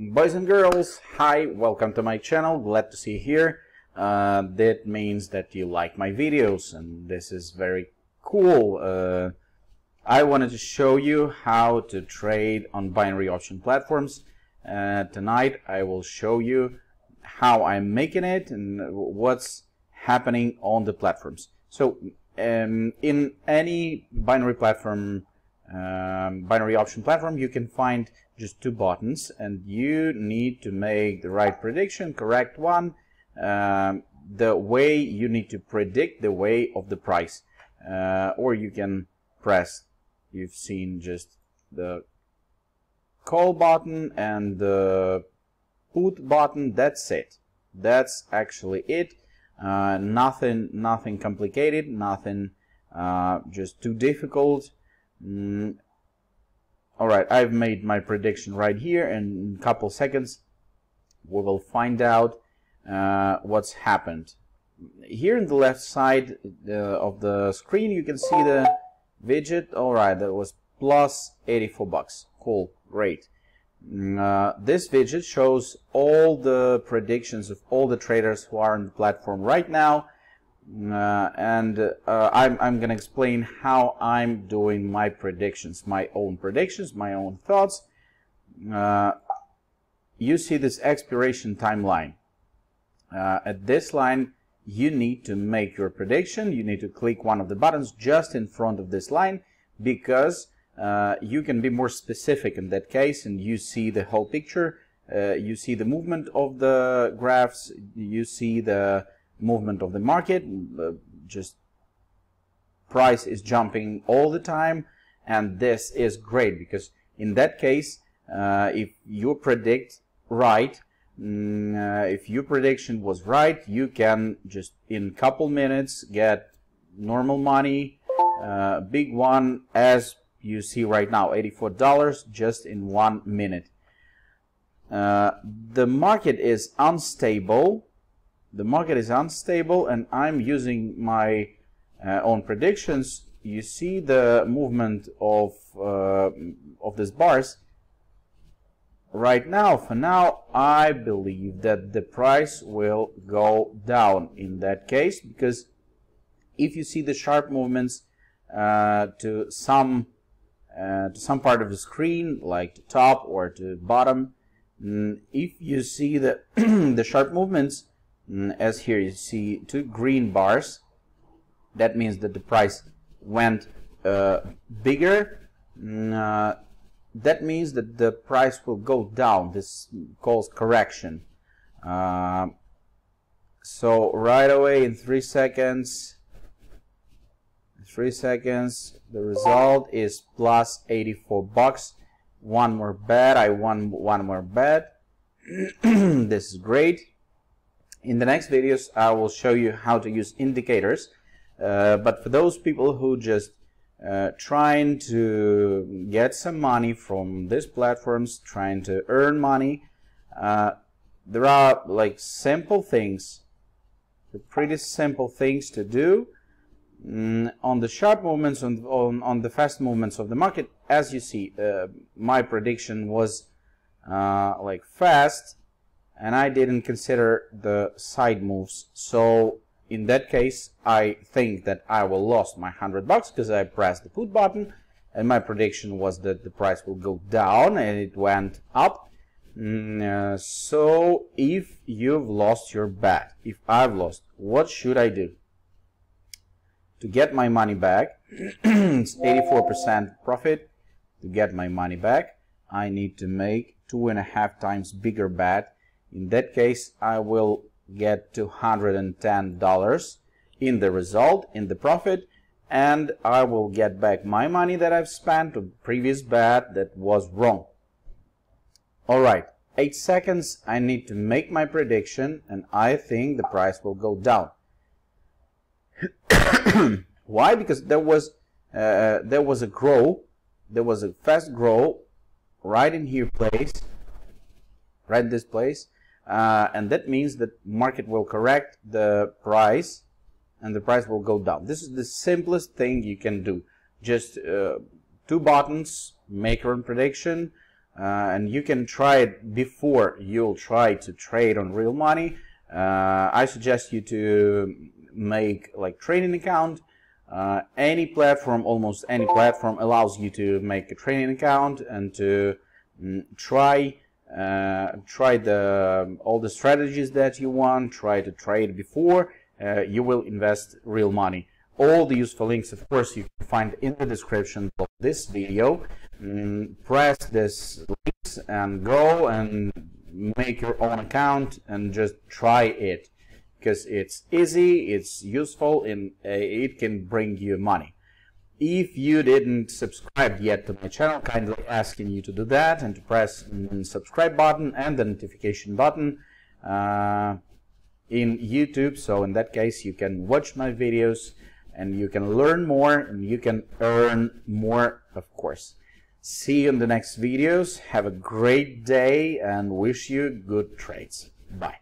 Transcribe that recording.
Boys and girls, hi, welcome to my channel, glad to see you here. Uh, that means that you like my videos and this is very cool. Uh, I wanted to show you how to trade on binary option platforms. Uh, tonight I will show you how I'm making it and what's happening on the platforms. So um, in any binary platform um, binary option platform you can find just two buttons and you need to make the right prediction correct one um, the way you need to predict the way of the price. Uh, or you can press you've seen just the call button and the put button that's it. That's actually it. Uh, nothing nothing complicated nothing uh, just too difficult Mm. Alright, I've made my prediction right here and in a couple seconds we will find out uh, what's happened. Here in the left side uh, of the screen you can see the widget. Alright, that was plus 84 bucks. Cool, great. Mm, uh, this widget shows all the predictions of all the traders who are on the platform right now uh, and uh, I'm, I'm going to explain how I'm doing my predictions, my own predictions, my own thoughts. Uh, you see this expiration timeline. Uh, at this line, you need to make your prediction. You need to click one of the buttons just in front of this line because uh, you can be more specific in that case and you see the whole picture. Uh, you see the movement of the graphs. You see the movement of the market uh, just price is jumping all the time and this is great because in that case uh, if you predict right mm, uh, if your prediction was right you can just in couple minutes get normal money uh, big one as you see right now $84 just in one minute. Uh, the market is unstable the market is unstable and I'm using my uh, own predictions you see the movement of uh, of these bars. Right now for now I believe that the price will go down in that case because if you see the sharp movements uh, to some uh, to some part of the screen like to top or to bottom mm, if you see the the sharp movements as here you see two green bars. That means that the price went uh, bigger. Mm, uh, that means that the price will go down this calls correction. Uh, so right away in three seconds three seconds the result is plus 84 bucks. One more bet. I won one more bet. This is great in the next videos, I will show you how to use indicators. Uh, but for those people who just uh, trying to get some money from these platforms, trying to earn money, uh, there are like simple things, pretty simple things to do mm, on the sharp movements, on, on, on, the fast movements of the market. As you see, uh, my prediction was uh, like fast and I didn't consider the side moves. So in that case I think that I will lost my 100 bucks because I pressed the put button and my prediction was that the price will go down and it went up. Mm, uh, so if you've lost your bet if I've lost what should I do? To get my money back it's 84% profit to get my money back. I need to make two and a half times bigger bet in that case, I will get $210 in the result, in the profit, and I will get back my money that I've spent on previous bet that was wrong. Alright, 8 seconds, I need to make my prediction and I think the price will go down. Why? Because there was uh, there was a grow, there was a fast grow right in here place, right in this place, uh, and that means that market will correct the price and the price will go down. This is the simplest thing you can do. Just uh, two buttons, make your own prediction, uh, and you can try it before you'll try to trade on real money. Uh, I suggest you to make like trading account. Uh, any platform, almost any platform, allows you to make a trading account and to mm, try uh, try the all the strategies that you want. Try to trade before uh, you will invest real money. All the useful links, of course, you can find in the description of this video. Mm, press this links and go and make your own account and just try it because it's easy, it's useful, and uh, it can bring you money. If you didn't subscribe yet to my channel, kindly asking you to do that and to press the subscribe button and the notification button uh, in YouTube. So in that case, you can watch my videos and you can learn more and you can earn more, of course. See you in the next videos. Have a great day and wish you good trades. Bye.